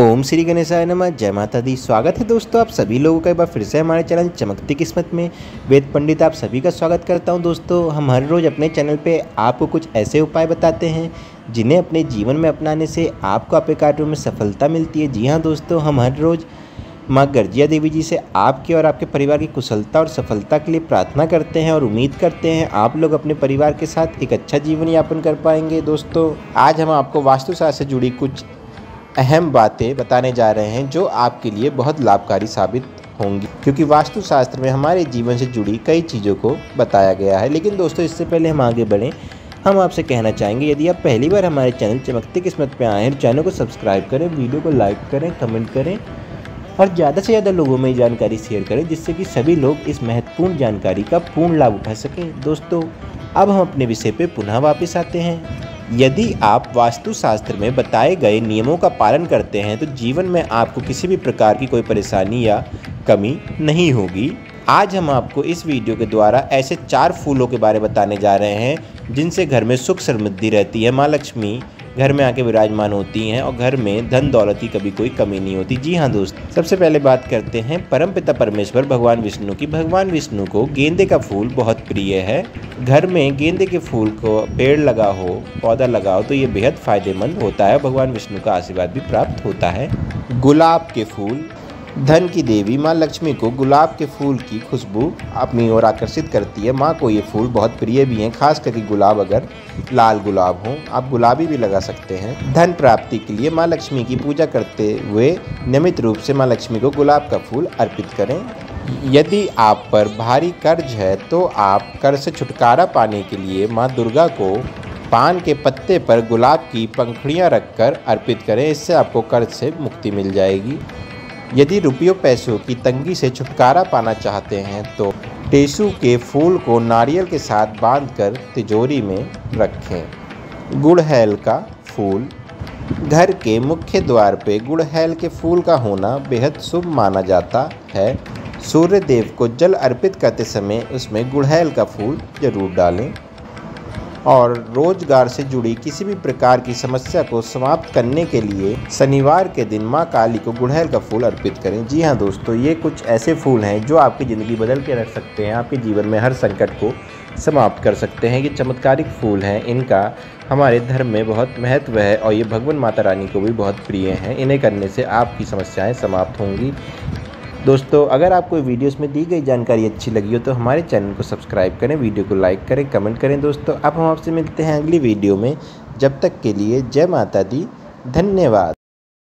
ओम श्री गणेशाय नमः। जय माता दी। स्वागत है दोस्तों आप सभी लोगों का एक बार फिर से हमारे चैनल चमकती किस्मत में। वेद पंडित आप सभी का स्वागत करता हूँ दोस्तों। हम हर रोज़ अपने चैनल पे आपको कुछ ऐसे उपाय बताते हैं, जिन्हें अपने जीवन में अपनाने से आपको आपके कार्यों में सफलता मिलती है। जी हाँ दोस्तों, हम हर रोज़ माँ गर्जिया देवी जी से आपके और आपके परिवार की कुशलता और सफलता के लिए प्रार्थना करते हैं और उम्मीद करते हैं आप लोग अपने परिवार के साथ एक अच्छा जीवन यापन कर पाएँगे। दोस्तों, आज हम आपको वास्तुशास्त्र से जुड़ी कुछ अहम बातें बताने जा रहे हैं जो आपके लिए बहुत लाभकारी साबित होंगी। क्योंकि वास्तुशास्त्र में हमारे जीवन से जुड़ी कई चीज़ों को बताया गया है। लेकिन दोस्तों, इससे पहले हम आगे बढ़ें। हम आपसे कहना चाहेंगे, यदि आप पहली बार हमारे चैनल चमकती किस्मत पे आए हैं तो चैनल को सब्सक्राइब करें, वीडियो को लाइक करें, कमेंट करें और ज़्यादा से ज़्यादा लोगों में जानकारी शेयर करें, जिससे कि सभी लोग इस महत्वपूर्ण जानकारी का पूर्ण लाभ उठा सकें। दोस्तों, अब हम अपने विषय पर पुनः वापस आते हैं। यदि आप वास्तुशास्त्र में बताए गए नियमों का पालन करते हैं तो जीवन में आपको किसी भी प्रकार की कोई परेशानी या कमी नहीं होगी। आज हम आपको इस वीडियो के द्वारा ऐसे चार फूलों के बारे में बताने जा रहे हैं, जिनसे घर में सुख समृद्धि रहती है। माँ लक्ष्मी घर में आके विराजमान होती हैं और घर में धन दौलत की कभी कोई कमी नहीं होती। जी हाँ दोस्त, सबसे पहले बात करते हैं परम पिता परमेश्वर भगवान विष्णु की। भगवान विष्णु को गेंदे का फूल बहुत प्रिय है। घर में गेंदे के फूल को पेड़ लगा हो पौधा लगाओ तो ये बेहद फ़ायदेमंद होता है भगवान विष्णु का आशीर्वाद भी प्राप्त होता है। गुलाब के फूल धन की देवी माँ लक्ष्मी को गुलाब के फूल की खुशबू अपनी ओर आकर्षित करती है। माँ को ये फूल बहुत प्रिय भी हैं, खास करके गुलाब। अगर लाल गुलाब हो, आप गुलाबी भी लगा सकते हैं। धन प्राप्ति के लिए माँ लक्ष्मी की पूजा करते हुए नियमित रूप से माँ लक्ष्मी को गुलाब का फूल अर्पित करें। यदि आप पर भारी कर्ज है तो आप कर्ज से छुटकारा पाने के लिए माँ दुर्गा को पान के पत्ते पर गुलाब की पंखड़ियाँ रखकर अर्पित करें। इससे आपको कर्ज से मुक्ति मिल जाएगी। यदि रुपयों पैसों की तंगी से छुटकारा पाना चाहते हैं तो टेसू के फूल को नारियल के साथ बांधकर तिजोरी में रखें। गुड़हैल का फूल। घर के मुख्य द्वार पे गुड़हैल के फूल का होना बेहद शुभ माना जाता है। सूर्य देव को जल अर्पित करते समय उसमें गुड़हैल का फूल ज़रूर डालें। और रोज़गार से जुड़ी किसी भी प्रकार की समस्या को समाप्त करने के लिए शनिवार के दिन माँ काली को गुड़हल का फूल अर्पित करें। जी हाँ दोस्तों, ये कुछ ऐसे फूल हैं जो आपकी ज़िंदगी बदल के रख सकते हैं, आपके जीवन में हर संकट को समाप्त कर सकते हैं। ये चमत्कारिक फूल हैं, इनका हमारे धर्म में बहुत महत्व है और ये भगवान माता रानी को भी बहुत प्रिय हैं। इन्हें करने से आपकी समस्याएँ समाप्त होंगी। दोस्तों, अगर आपको वीडियोस में दी गई जानकारी अच्छी लगी हो तो हमारे चैनल को सब्सक्राइब करें, वीडियो को लाइक करें, कमेंट करें। दोस्तों, अब हम आपसे मिलते हैं अगली वीडियो में। जब तक के लिए जय माता दी, धन्यवाद।